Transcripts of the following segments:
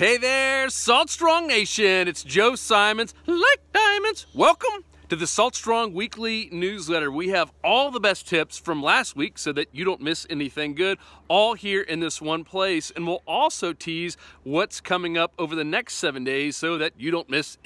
Hey there, Salt Strong Nation. It's Joe Simonds, like diamonds. Welcome to the Salt Strong Weekly Newsletter. We have all the best tips from last week so that you don't miss anything good, all here in this one place. And we'll also tease what's coming up over the next seven days so that you don't miss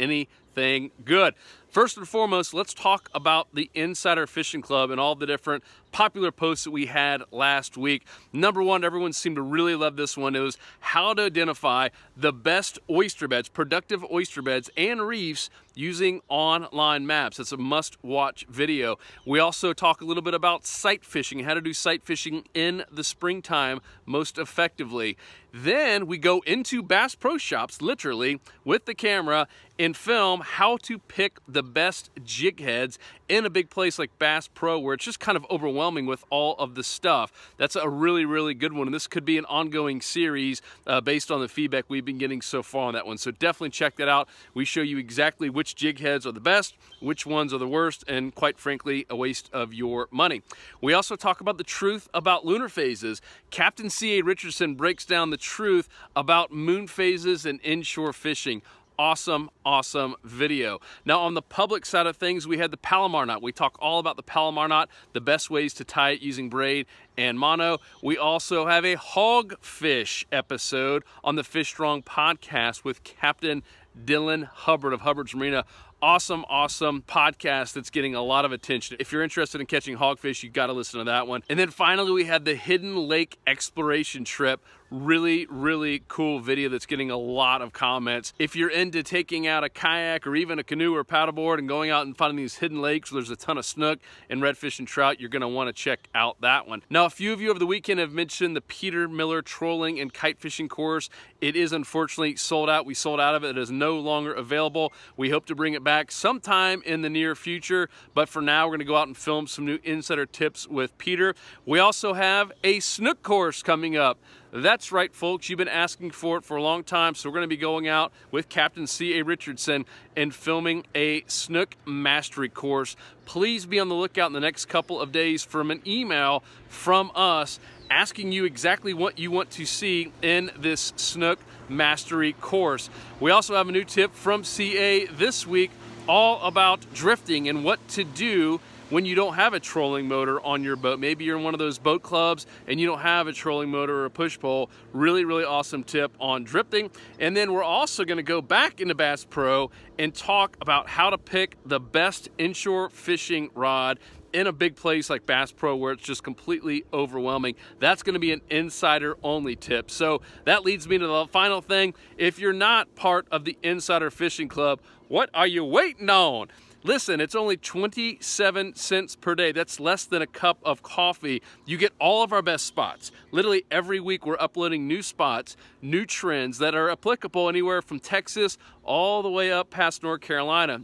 anything good. First and foremost, let's talk about the Insider Fishing Club and all the different popular posts that we had last week. Number one, everyone seemed to really love this one. It was how to identify the best oyster beds, productive oyster beds and reefs using online maps. It's a must watch video. We also talk a little bit about sight fishing, how to do sight fishing in the springtime most effectively. Then we go into Bass Pro Shops, literally, with the camera and film how to pick the best jig heads in a big place like Bass Pro where it's just kind of overwhelming with all of the stuff. That's a really, really good one. And this could be an ongoing series uh, based on the feedback we've been getting so far on that one. So definitely check that out. We show you exactly which jig heads are the best, which ones are the worst, and quite frankly, a waste of your money. We also talk about the truth about lunar phases. Captain C.A. Richardson breaks down the truth about moon phases and inshore fishing awesome, awesome video. Now on the public side of things, we had the Palomar knot. We talk all about the Palomar knot, the best ways to tie it using braid and mono. We also have a hogfish episode on the Fish Strong podcast with Captain Dylan Hubbard of Hubbard's Marina awesome, awesome podcast that's getting a lot of attention. If you're interested in catching hogfish, you've got to listen to that one. And then finally, we had the Hidden Lake Exploration Trip really, really cool video that's getting a lot of comments. If you're into taking out a kayak or even a canoe or paddleboard and going out and finding these hidden lakes where there's a ton of snook and redfish and trout, you're gonna wanna check out that one. Now, a few of you over the weekend have mentioned the Peter Miller trolling and kite fishing course. It is unfortunately sold out. We sold out of it. It is no longer available. We hope to bring it back sometime in the near future, but for now, we're gonna go out and film some new insider tips with Peter. We also have a snook course coming up. That's right, folks. You've been asking for it for a long time, so we're going to be going out with Captain C.A. Richardson and filming a snook mastery course. Please be on the lookout in the next couple of days from an email from us asking you exactly what you want to see in this snook mastery course. We also have a new tip from CA this week all about drifting and what to do when you don't have a trolling motor on your boat. Maybe you're in one of those boat clubs and you don't have a trolling motor or a push pole. Really, really awesome tip on drifting. And then we're also gonna go back into Bass Pro and talk about how to pick the best inshore fishing rod in a big place like Bass Pro where it's just completely overwhelming. That's gonna be an insider only tip. So that leads me to the final thing. If you're not part of the Insider Fishing Club, what are you waiting on? Listen, it's only 27 cents per day. That's less than a cup of coffee. You get all of our best spots. Literally every week we're uploading new spots, new trends that are applicable anywhere from Texas all the way up past North Carolina.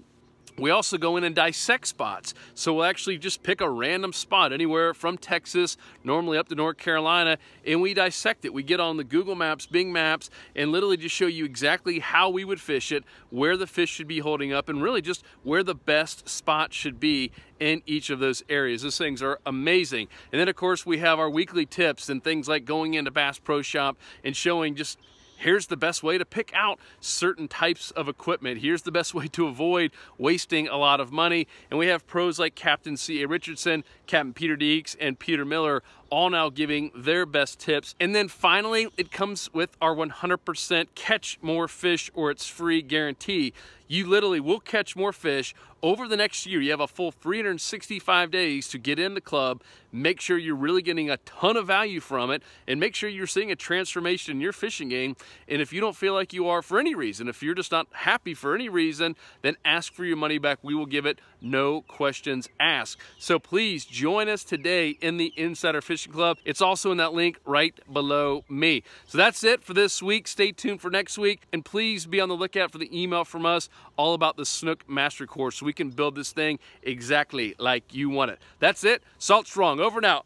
We also go in and dissect spots. So we'll actually just pick a random spot anywhere from Texas, normally up to North Carolina, and we dissect it. We get on the Google Maps, Bing Maps, and literally just show you exactly how we would fish it, where the fish should be holding up, and really just where the best spot should be in each of those areas. Those things are amazing. And then of course we have our weekly tips and things like going into Bass Pro Shop and showing just Here's the best way to pick out certain types of equipment. Here's the best way to avoid wasting a lot of money. And we have pros like Captain C.A. Richardson, Captain Peter Deeks, and Peter Miller all now giving their best tips. And then finally, it comes with our 100% catch more fish or it's free guarantee. You literally will catch more fish over the next year. You have a full 365 days to get in the club, make sure you're really getting a ton of value from it, and make sure you're seeing a transformation in your fishing game. And if you don't feel like you are for any reason, if you're just not happy for any reason, then ask for your money back. We will give it no questions asked. So please join us today in the Insider Fishing Club. It's also in that link right below me. So that's it for this week. Stay tuned for next week. And please be on the lookout for the email from us all about the Snook Master Course so we can build this thing exactly like you want it. That's it. Salt Strong. Over now.